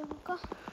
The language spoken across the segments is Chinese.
两个。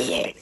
Yeah.